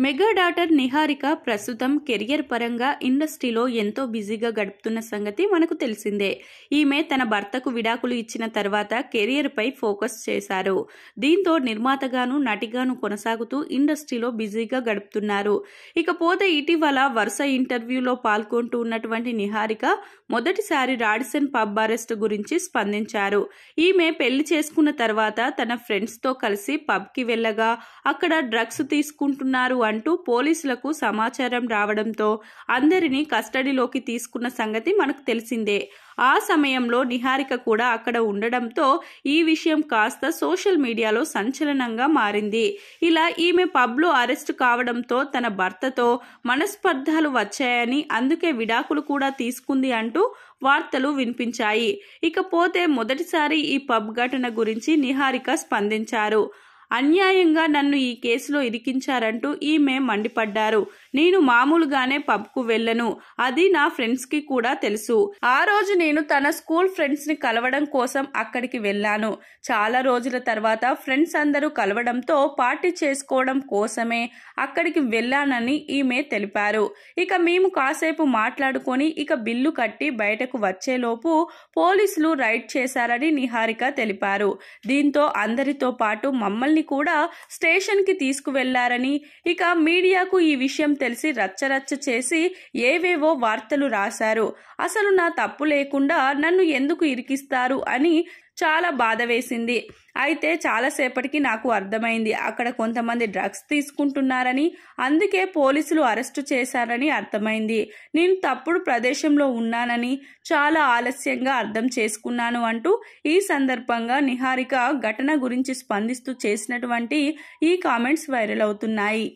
Mega daughter Niharika ప్రస్తుతం career పరంగా ఇండస్ట్రీలో ఎంతో బిజీగా గడుపుతున్న సంగతి మనకు తెలిసిందే. ఈమె తన భర్తకు విడాకులు ఇచ్చిన తర్వాత కెరియర్పై ఫోకస్ చేశారు. దీంతో నిర్మాతగాను నటిగాను కొనసాగుతూ ఇండస్ట్రీలో బిజీగా గడుపుతున్నారు. ఇకపోతే ఇటీవల వరుస ఇంటర్వ్యూలో పాల్గొంటూ ఉన్నటువంటి నిహారిక మొదటిసారి రాడిసన్ పబ్ అరెస్ట్ గురించి స్పందించారు. ఈమె పెళ్ళి చేసుకున్న తర్వాత తన ఫ్రెండ్స్తో కలిసి పబ్కి వెళ్ళగా అక్కడ డ్రగ్స్ తీసుకుంటున్నారు అంటూ పోలీసులకు సమాచారం రావడంతో అందరినీ కస్టడీలోకి తీసుకున్న సంగతి మనకు తెలిసిందే. ఆ సమయంలో నిహారిక కూడా అక్కడ ఉండడంతో ఈ విషయం కాస్త సోషల్ మీడియాలో సంచలనంగా మారింది. ఇలా ఈమె పబ్లో అరెస్ట్ కావడంతో తన భర్తతో మనస్పర్ధాలు వచ్చాయని అందుకే విడాకులు కూడా తీసుకుంది అంటూ వార్తలు వినిపించాయి. ఇకపోతే మొదటిసారి ఈ పబ్ ఘటన గురించి నిహారిక స్పందించారు. అన్యాయంగా నన్ను ఈ కేసులో ఇరికించారంటూ ఈమె మండిపడ్డారు. నేను మామూలుగానే పబ్కు వెళ్ళను. అది నా ఫ్రెండ్స్కి కూడా తెలుసు. ఆ రోజు నేను తన స్కూల్ ఫ్రెండ్స్ని కలవడం కోసం అక్కడికి వెళ్ళాను. చాలా రోజుల తర్వాత ఫ్రెండ్స్ అందరూ కలవడంతో పార్టీ చేసుకోవడం కోసమే అక్కడికి వెళ్ళానని ఈమె తెలిపారు. ఇక మేము కాసేపు మాట్లాడుకొని ఇక బిల్లు కట్టి బయటకు వచ్చేలోపు పోలీసులు రైడ్ చేశారని నిహారిక తెలిపారు. దీంతో అందరితో పాటు మమ్మల్ని కూడా స్టేషన్కి తీసుకువెళ్ళారని. ఇక మీడియాకు ఈ విషయం తెలిసి రచ్చరచ్చ చేసి ఏవేవో వార్తలు రాశారు. అసలు నా తప్పు లేకుండా నన్ను ఎందుకు ఇరికిస్తారు అని చాలా బాధ వేసింది. అయితే చాలాసేపటికి నాకు అర్థమైంది. అక్కడ కొంతమంది డ్రగ్స్ తీసుకుంటున్నారని అందుకే పోలీసులు అరెస్టు చేశారని అర్థమైంది. నేను తప్పుడు ప్రదేశంలో ఉన్నానని చాలా ఆలస్యంగా అర్థం చేసుకున్నాను అంటూ ఈ సందర్భంగా నిహారిక ఘటన గురించి స్పందిస్తూ చేసినటువంటి ఈ కామెంట్స్ వైరల్ అవుతున్నాయి.